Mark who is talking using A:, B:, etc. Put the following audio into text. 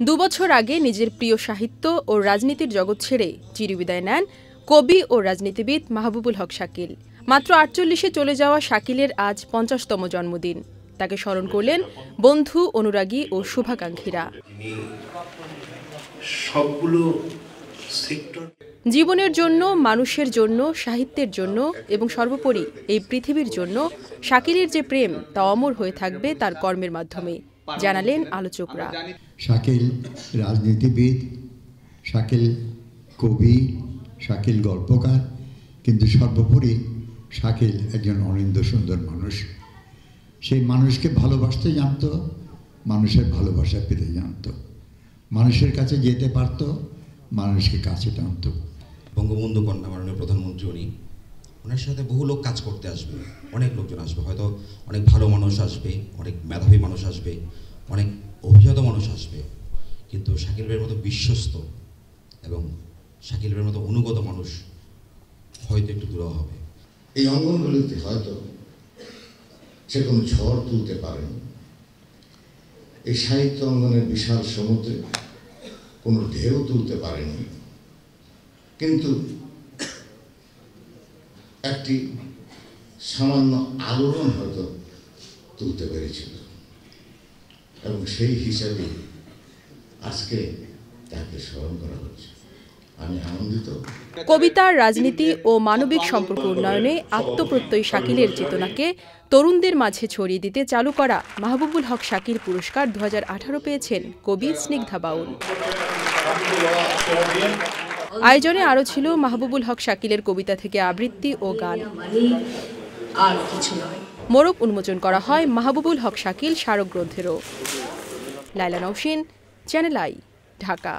A: দুবছর আগে নিজের প্রিয় সাহিত্য ও রাজনীতির জগৎ ছেড়ে চিরবিদায় নেন কবি ও রাজনীতিবিদ মাহবুবুল হক শাকিল। মাত্র আটচল্লিশে চলে যাওয়া শাকিলের আজ পঞ্চাশতম জন্মদিন। তাকে স্মরণ করলেন বন্ধু অনুরাগী ও শুভাকাঙ্ক্ষীরা। জীবনের জন্য মানুষের জন্য সাহিত্যের জন্য এবং সর্বোপরি এই পৃথিবীর জন্য শাকিলের যে প্রেম তা অমর হয়ে থাকবে তার কর্মের মাধ্যমে জানালেন আলোচকরা।
B: শাকিল রাজনীতিবিদ, শাকিল কবি, শাকিল গল্পকার, কিন্তু সর্বোপরি শাকিল একজন অনিন্দ সুন্দর মানুষ। সেই মানুষকে ভালোবাসতে জানতো, মানুষের ভালোবাসা পেতে জানতো। মানুষের কাছে যেতে পারতো, মানুষকে কাছে টানতো।
C: বঙ্গবন্ধু কন্যা মাননীয় প্রধানমন্ত্রী উনি, ওনার সাথে বহু লোক কাজ করতে আসবে, অনেক লোকজন আসবে, হয়তো অনেক ভালো মানুষ আসবে, অনেক মেধাবী মানুষ আসবে। অনেক অভিজাত মানুষ আসবে, কিন্তু শাকিল ভাইয়ের মতো বিশ্বস্ত এবং শাকিল ভাইয়ের মতো অনুগত মানুষ হয়তো একটু দূর হবে।
D: এই অঙ্গনগুলিতে হয়তো সেরকম ঝড় তুলতে পারেনি। এই সাহিত্য অঙ্গনের বিশাল সমুদ্রে কোনো ঢেউ তুলতে পারেনি। কিন্তু একটি সামান্য আলোড়ন হয়তো তুলতে পেরেছিল। এবং সেই হিসাবে আজকে তাকে স্মরণ করা হচ্ছে। আমি আনন্দিত।
A: কবিতা রাজনীতি ও মানবিক সম্পর্ক উন্নয়নে আত্মপ্রত্যয়ী শাকিলের চেতনাকে তরুণদের মাঝে ছড়িয়ে দিতে চালু করা মাহবুবুল হক শাকিল পুরস্কার দু হাজার আঠারো পেয়েছেন কবি স্নিগ্ধা বাউল। আয়োজনে আরও ছিল মাহবুবুল হক শাকিলের কবিতা থেকে আবৃত্তি ও গান।
E: আর কিছু নয়।
A: মোড়ক উন্মোচন করা হয় মাহবুবুল হক শাকিল স্মারক গ্রন্থেরও লাইলা নৌসিন চ্যানেল আই ঢাকা।